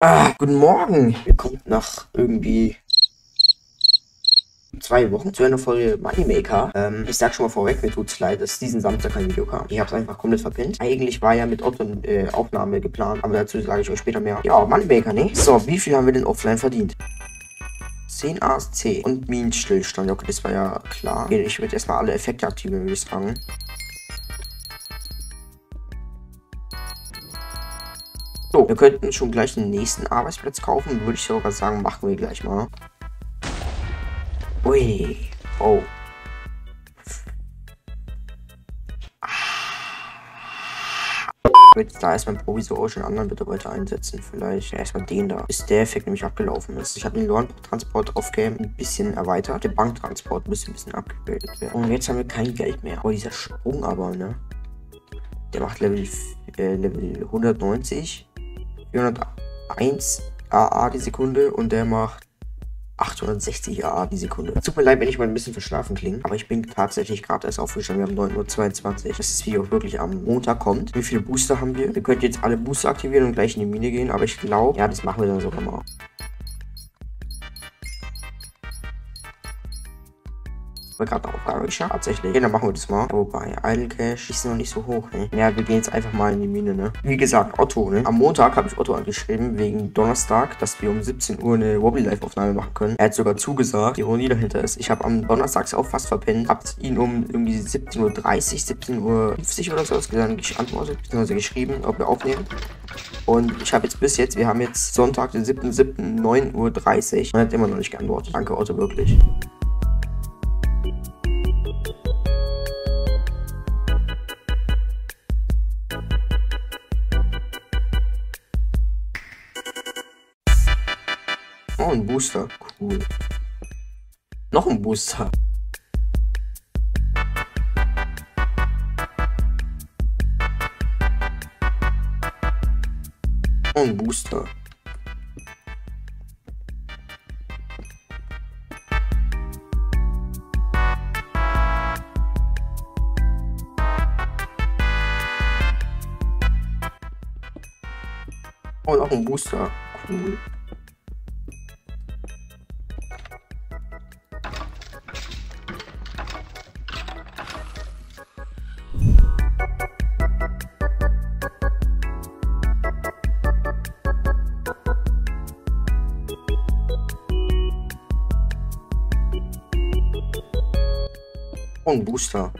Ah, guten Morgen. Willkommen nach irgendwie zwei Wochen zu einer Folge Moneymaker. Ähm, ich sag schon mal vorweg, mir tut's leid, dass diesen Samstag kein Video kam. Ich hab's einfach komplett verpinnt. Eigentlich war ja mit Otto äh, Aufnahme geplant, aber dazu sage ich euch später mehr. Ja, Moneymaker, ne? So, wie viel haben wir denn offline verdient? 10 ASC und Minenstillstand. Okay, das war ja klar. Ich würde erstmal alle Effekte aktivieren, würde ich sagen. Wir könnten schon gleich den nächsten Arbeitsplatz kaufen. Würde ich sogar sagen, machen wir gleich mal. Ui. Oh. Ich würde da erstmal provisorisch einen anderen Mitarbeiter einsetzen. Vielleicht erstmal den da. Bis der Effekt nämlich abgelaufen ist. Ich habe den Lohntransport auf Game ein bisschen erweitert. Der Banktransport müsste ein bisschen abgegradet werden. Und jetzt haben wir kein Geld mehr. Oh, dieser Sprung aber, ne? Der macht Level, äh, Level 190. 401 AA die Sekunde und der macht 860 AA die Sekunde. Tut mir leid, wenn ich mal ein bisschen verschlafen klinge, aber ich bin tatsächlich gerade erst aufgestanden. Wir haben 9.22 Uhr. Das Video wirklich am Montag kommt. Wie viele Booster haben wir? Wir könnten jetzt alle Booster aktivieren und gleich in die Mine gehen, aber ich glaube, ja, das machen wir dann sogar mal. Wir gerade eine Aufgabe geschafft. Tatsächlich. Ja, dann machen wir das mal. Wobei, Idle Cash ist noch nicht so hoch, ne? Ja, wir gehen jetzt einfach mal in die Mine, ne? Wie gesagt, Otto, ne? Am Montag habe ich Otto angeschrieben, wegen Donnerstag, dass wir um 17 Uhr eine Wobbly Live Aufnahme machen können. Er hat sogar zugesagt. Die Ironie dahinter ist, ich habe am Donnerstag auch fast verpennt. Hab ihn um irgendwie 17.30 Uhr, 17.50 Uhr oder so geantwortet, beziehungsweise geschrieben, ob wir aufnehmen. Und ich habe jetzt bis jetzt, wir haben jetzt Sonntag, den 7.7., 9.30 Uhr. Er hat immer noch nicht geantwortet. Danke, Otto, wirklich. Oh, ein Booster. Cool. Noch ein Booster. Oh, ein Booster. Oh, noch ein Booster. Cool. Oh, ein Booster.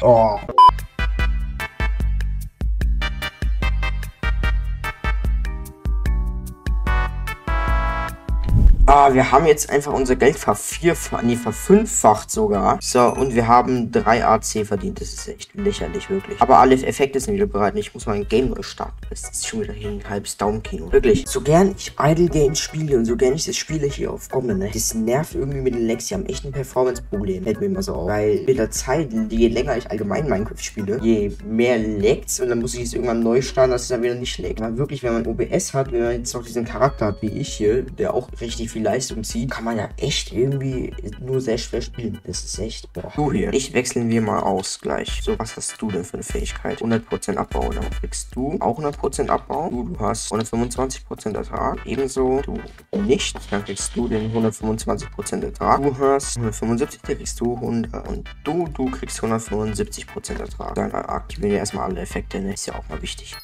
Oh. Ah, wir haben jetzt einfach unser Geld vervierfacht, nee, verfünffacht sogar. So, und wir haben 3 AC verdient. Das ist echt lächerlich, wirklich. Aber alle Effekte sind wieder bereit. Ich muss mal ein Game neu starten. Das ist schon wieder ein halbes Daumenkino. Wirklich. So gern ich Idle Games spiele und so gern ich das spiele hier auf Common, ne? Das nervt irgendwie mit den Lags. Die haben echt ein Performance-Problem. Fällt mir immer so auf. Weil mit der Zeit, je länger ich allgemein Minecraft spiele, je mehr laggt und dann muss ich es irgendwann neu starten, dass es dann wieder nicht laggt. Aber wirklich, wenn man OBS hat, wenn man jetzt noch diesen Charakter hat, wie ich hier, der auch richtig viel Leistung zieht, kann man ja echt irgendwie nur sehr schwer spielen. Das ist echt, boah. Du hier, ich wechseln wir mal aus gleich. So, was hast du denn für eine Fähigkeit? 100% Abbau. Dann kriegst du auch 100% Abbau. Du, du hast 125% Ertrag. Ebenso du nicht. Dann kriegst du den 125% Ertrag. Du hast 175, der kriegst du 100. Und du, du kriegst 175% Ertrag. Dann aktivieren wir erstmal alle Effekte. Ne? Ist ja auch mal wichtig.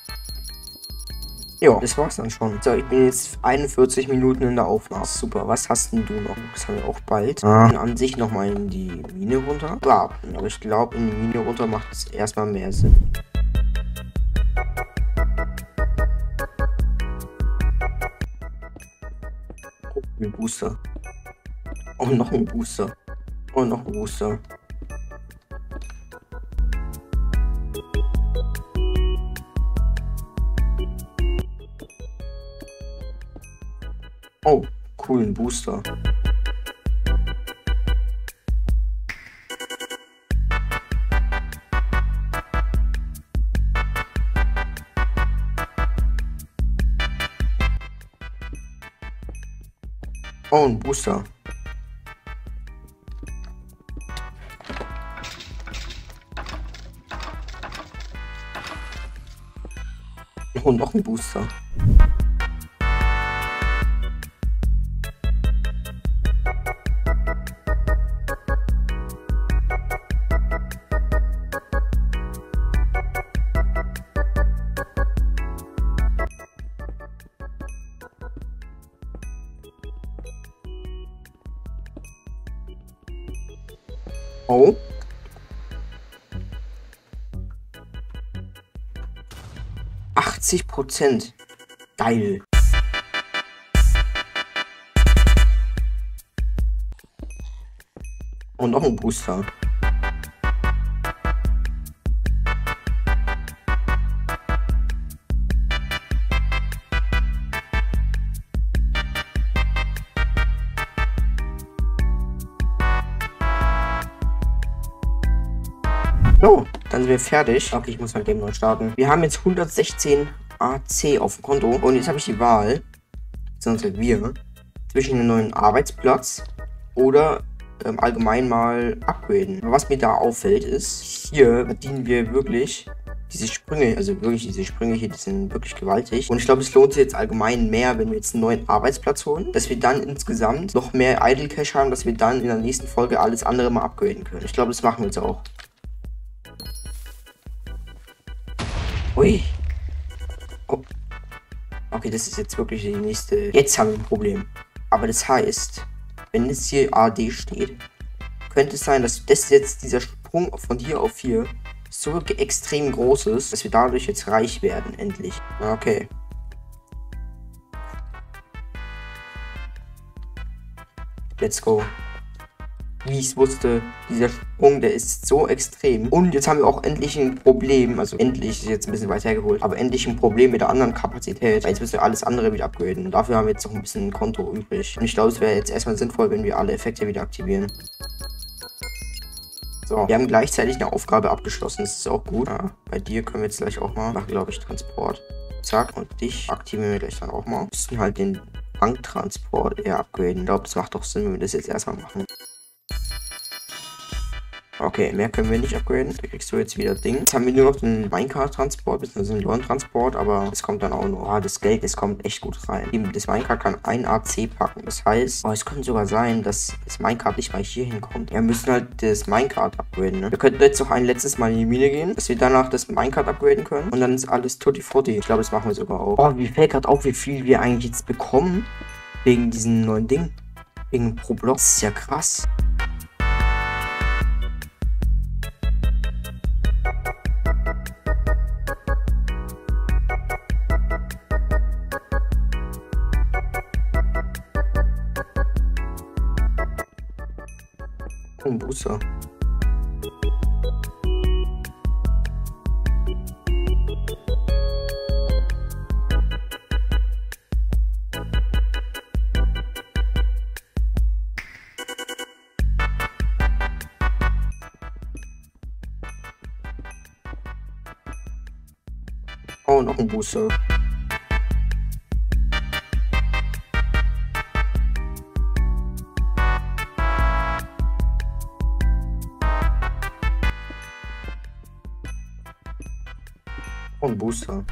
Ja, das war's dann schon. So, ich bin jetzt 41 Minuten in der Aufnahme. Super, was hast denn du noch? Das haben wir auch bald. Ah. An sich nochmal in die Mine runter. Klar, aber ich glaube, in die Mine runter macht es erstmal mehr Sinn. Oh, ein Booster. Oh, noch ein Booster. Oh, noch ein Booster. Oh, coolen Booster. Oh, ein Booster. Oh, noch ein Booster. Oh. Achtzig Prozent. Geil. Und noch ein Booster. Sind wir fertig. Okay, ich muss mein Game neu starten. Wir haben jetzt 116 AC auf dem Konto. Und jetzt habe ich die Wahl, beziehungsweise wir, zwischen einem neuen Arbeitsplatz oder ähm, allgemein mal upgraden. Was mir da auffällt ist, hier verdienen wir wirklich diese Sprünge, also wirklich diese Sprünge hier, die sind wirklich gewaltig. Und ich glaube, es lohnt sich jetzt allgemein mehr, wenn wir jetzt einen neuen Arbeitsplatz holen, dass wir dann insgesamt noch mehr Idle Cash haben, dass wir dann in der nächsten Folge alles andere mal upgraden können. Ich glaube, das machen wir jetzt auch. Ui. Oh. Okay, das ist jetzt wirklich die nächste. Jetzt haben wir ein Problem. Aber das heißt, wenn es hier AD steht, könnte es sein, dass das jetzt dieser Sprung von hier auf hier so extrem groß ist, dass wir dadurch jetzt reich werden, endlich. Okay. Let's go wie ich es wusste, dieser Sprung, der ist so extrem. Und jetzt haben wir auch endlich ein Problem, also endlich, ist jetzt ein bisschen weiter hergeholt, aber endlich ein Problem mit der anderen Kapazität. Jetzt müssen wir alles andere wieder upgraden. Und dafür haben wir jetzt noch ein bisschen ein Konto übrig. Und ich glaube, es wäre jetzt erstmal sinnvoll, wenn wir alle Effekte wieder aktivieren. So, wir haben gleichzeitig eine Aufgabe abgeschlossen, das ist auch gut. Ja, bei dir können wir jetzt gleich auch mal machen, glaube ich, Transport. Zack, und dich aktivieren wir gleich dann auch mal. Wir müssen halt den Banktransport eher upgraden. Ich glaube, das macht doch Sinn, wenn wir das jetzt erstmal machen. Okay, mehr können wir nicht upgraden. Da kriegst du jetzt wieder Ding. Jetzt haben wir nur noch den Minecart-Transport, bzw. den Lorn-Transport, aber es kommt dann auch noch. Oh, das Geld, das kommt echt gut rein. Das Minecart kann ein AC packen. Das heißt, oh, es könnte sogar sein, dass das Minecart nicht mal hier hinkommt. Wir müssen halt das Minecart upgraden, ne? Wir könnten jetzt noch ein letztes Mal in die Mine gehen, dass wir danach das Minecart upgraden können. Und dann ist alles tutti frutti. Ich glaube, das machen wir sogar auch. Oh, wie fällt gerade auf, wie viel wir eigentlich jetzt bekommen. Wegen diesem neuen Ding. Wegen pro Block. Das ist ja krass. Kombucha. Oh, noch ein Und Booster.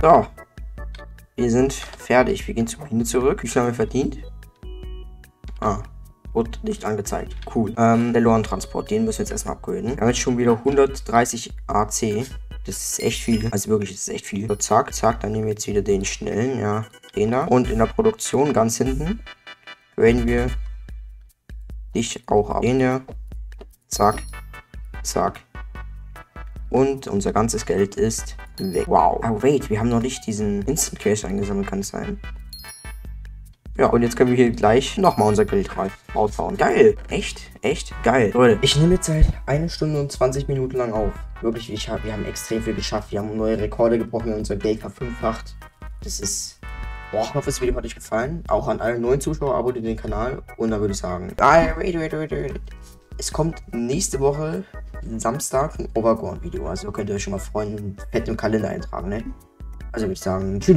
So. Wir sind fertig. Wir gehen zur Mine zurück. Wie viel haben wir verdient? Ah. Wurde nicht angezeigt. Cool. Ähm, der Lorentransport, den müssen wir jetzt erstmal upgraden. Wir haben jetzt schon wieder 130 AC. Das ist echt viel. Also wirklich, das ist echt viel. So, zack, zack. Dann nehmen wir jetzt wieder den schnellen. Ja, den da. Und in der Produktion ganz hinten werden wir dich auch ab. Den da. Zack, zack. Und unser ganzes Geld ist weg. Wow. Oh, wait, wir haben noch nicht diesen Instant Cash eingesammelt, kann es sein. Ja, und jetzt können wir hier gleich nochmal unser Geld raushauen. Geil. Echt, echt geil. Leute, ich nehme jetzt seit eine Stunde und 20 Minuten lang auf. Wirklich, ich hab, wir haben extrem viel geschafft. Wir haben neue Rekorde gebrochen, wir haben unser Geld verfünffacht. Das ist Boah, ich hoffe, das Video hat euch gefallen. Auch an alle neuen Zuschauer, abonniert den Kanal. Und dann würde ich sagen, es kommt nächste Woche Samstag ein Overground-Video. Also könnt ihr euch schon mal freuen, fett im Kalender eintragen, ne? Also würde ich sagen, tschüss.